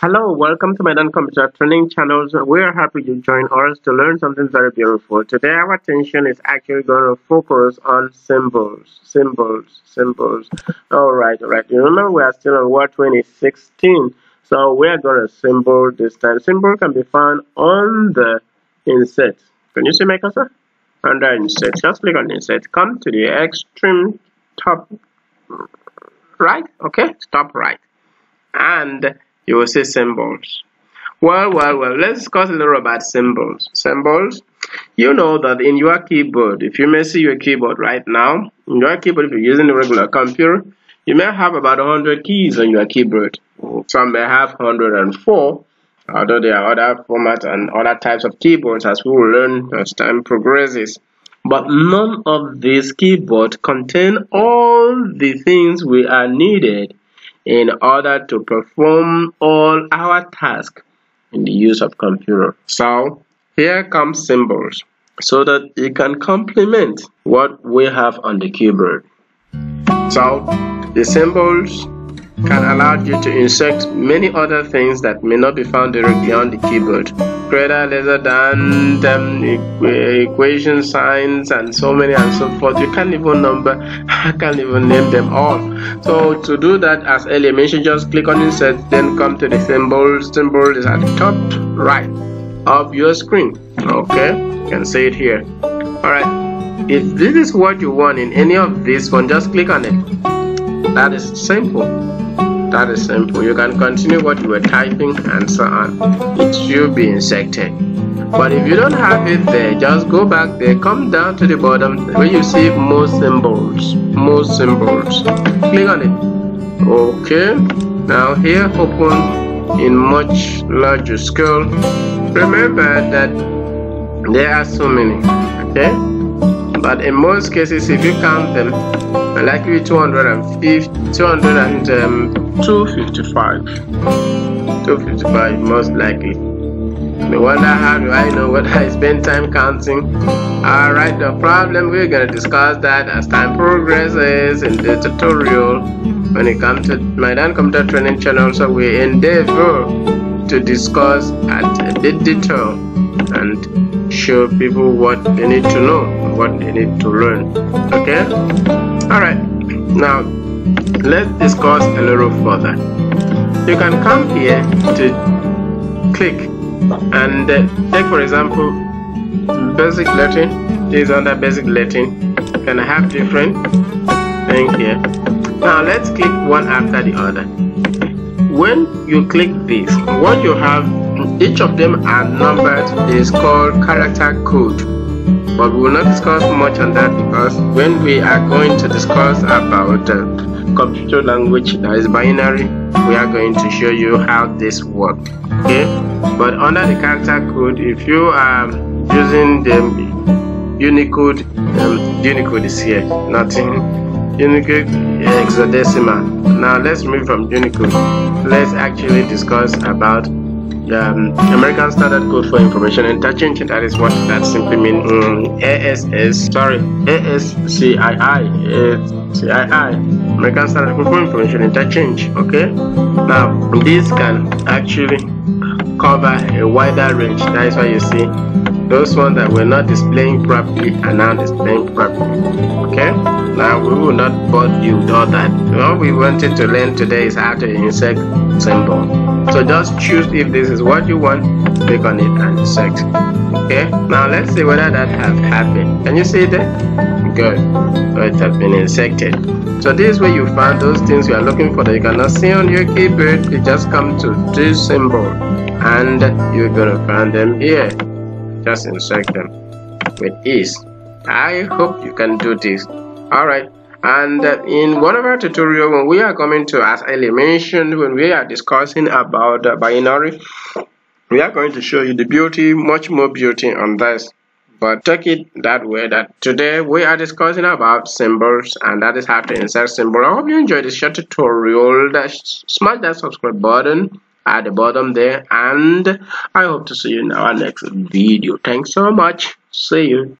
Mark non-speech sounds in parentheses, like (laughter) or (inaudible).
Hello, welcome to MyDan Computer Training Channels. We are happy you join us to learn something very beautiful. Today our attention is actually going to focus on symbols, symbols, symbols. Alright, alright. You remember we are still on Word 2016. So we are going to symbol this time. Symbol can be found on the insert. Can you see my cursor? Under insert, just click on insert. Come to the extreme top right, okay? Top right. And you will see symbols. Well, well, well, let's discuss a little about symbols. Symbols, you know that in your keyboard, if you may see your keyboard right now, in your keyboard, if you're using a regular computer, you may have about 100 keys on your keyboard. Some may have 104, although there are other formats and other types of keyboards as we will learn as time progresses. But none of these keyboards contain all the things we are needed in order to perform all our tasks in the use of computer. So here comes symbols so that it can complement what we have on the keyboard. So the symbols can allow you to insert many other things that may not be found directly on the keyboard. Greater, lesser than, um, equation signs, and so many and so forth. You can't even number, (laughs) I can't even name them all. So to do that, as earlier mentioned, just click on insert, then come to the symbol. Symbol is at the top right of your screen. Okay, you can see it here. Alright, if this is what you want in any of this one, just click on it. That is simple. That is simple. You can continue what you were typing and so on. It should be inserted but if you don't have it there just go back there. Come down to the bottom where you see more symbols. More symbols. Click on it. Okay. Now here open in much larger scale. Remember that there are so many okay? But in most cases if you count them likely 250 200 and um, 255 255 most likely. No wonder how do I know what I spend time counting? Alright the problem we're gonna discuss that as time progresses in the tutorial. When it comes to MyDan computer training channel so we endeavor to discuss at a bit detail and show people what they need to know what they need to learn. Okay all right. Now let's discuss a little further. You can come here to click and uh, take for example basic Latin. Is under basic Latin can have different thing here. Now let's click one after the other. When you click this what you have each of them are numbered. Is called character code but we will not discuss much on that because when we are going to discuss about uh, computer language that is binary we are going to show you how this works okay? But under the character code if you are using the unicode um, unicode is here nothing. Unicode hexadecimal. Now let's move from unicode. Let's actually discuss about the um, American Standard Code for Information Interchange. That is what that simply means. Um, ASS, sorry, ASCII, ASCII, American Standard Code for Information Interchange. Okay, now this can actually cover a wider range. That is why you see those ones that were not displaying properly are now displaying properly. Okay, now we will not bother you with all that. All we wanted to learn today is how to insert symbol. So just choose if this is what you want, click on it and insert. Okay, now let's see whether that has happened. Can you see that? Good. So it has been inserted. So this is where you find those things you are looking for that you cannot see on your keyboard. You just come to this symbol and you're gonna find them here just insert them with ease i hope you can do this. All right. And uh, in one of our tutorial when we are coming to as I mentioned when we are discussing about uh, binary we are going to show you the beauty much more beauty on this. But take it that way that today we are discussing about symbols and that is how to insert symbol. I hope you enjoyed this short tutorial. Smash that subscribe button at the bottom there and i hope to see you in our next video. Thanks so much. See you